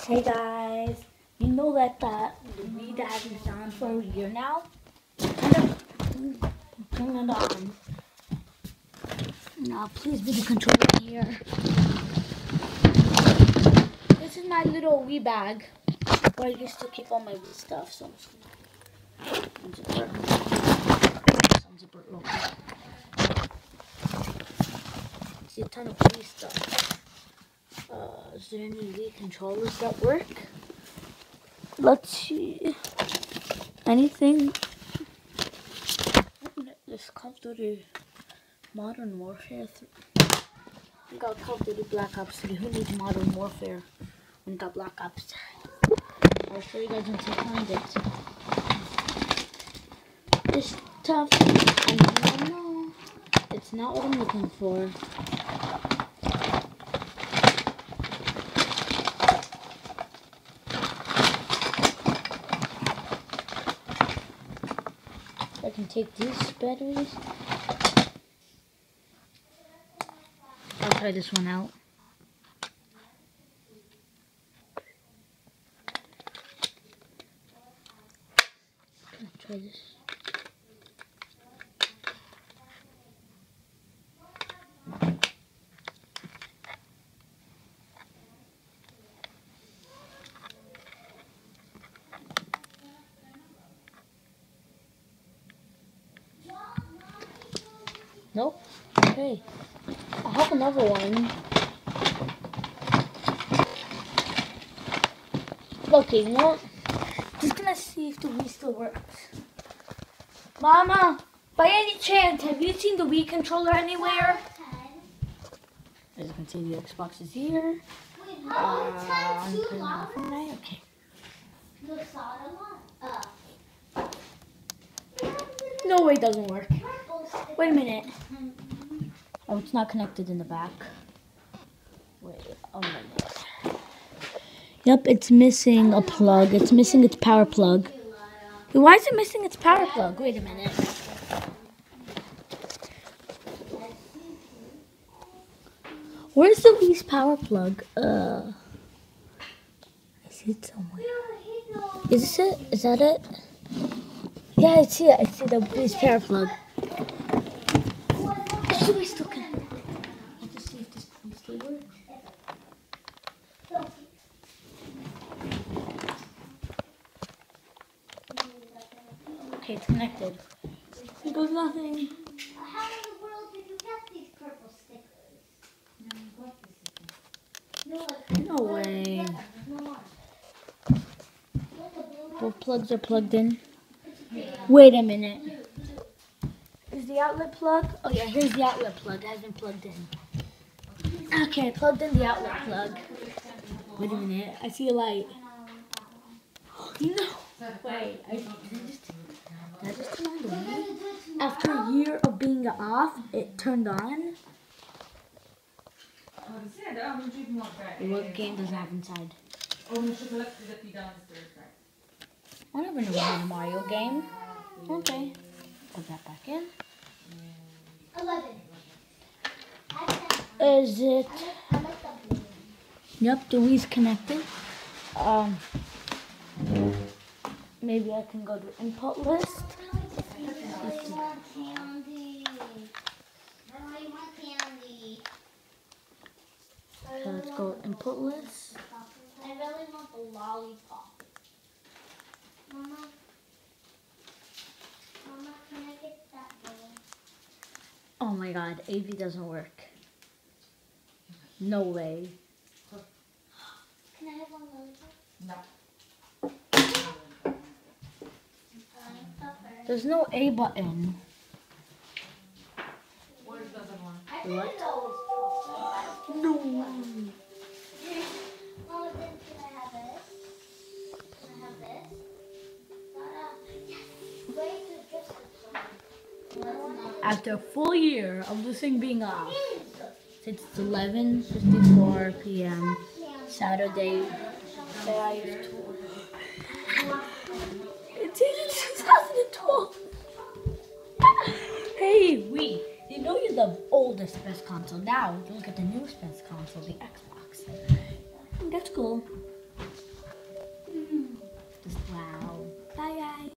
Hey guys, you know that the Wii that has been on for a year now? Turn it on. Now please be the controller here. This is my little Wii bag where I used to keep all my stuff. So I'm just gonna unzip it. Unzip it real quick. See a ton of Wii stuff. Is there any Wii controllers that work? Let's see. Anything? This Call of Duty Modern Warfare 3. We got Call of Duty Black Ops 3. Who needs Modern Warfare when we got Black Ops? I'll show you guys once I find it. This stuff, I know it's not what I'm looking for. Take these batteries. I'll try this one out. I'll try this. Nope. Okay. I have another one. Okay, you know what? Just gonna see if the Wii still works. Mama, by any chance, have you seen the Wii controller anywhere? As you can see, the Xbox is here. Uh, I'm putting it on Fortnite. Okay. No way, it doesn't work. Wait a minute. Oh, it's not connected in the back. Wait. Yep, it's missing a plug. It's missing its power plug. Why is it missing its power plug? Wait a minute. Where's the Wii's power plug? Uh, I see it somewhere. Is this it? Is that it? Yeah, I see it. I see the Wii's power plug. Is the Wii still connected? Let's see if this one still works. Okay, it's connected. It goes nothing. How in the world did you get these purple stickers? No, way. no. Both plugs are plugged in. Wait a minute. The outlet plug? Oh yeah, here's the outlet plug. It has been plugged in. Okay, plugged in the outlet plug. Wait a minute. I see a light. No. Wait. I, just, on? After a year of being off, it turned on. What game does it have inside? I never knew we had a Mario game. Okay. Put that back in. 11. I said, Is it? I like the blue. Yep, the Wii's connected. Um, maybe I can go to input list. I really want candy. I really want candy. So let's go input list. I really want the lollipop. Mama. Mama, can I get that? Oh my god, AV doesn't work. No way. Can I have one lollipop? No. There's no A button. What After a full year of this thing being off, it's 11.54 p.m. Saturday, July 2012. hey, Wii, you know you're the oldest best console. Now, look at the newest best console, the Xbox. That's cool. Mm. Just wow. Bye, guys.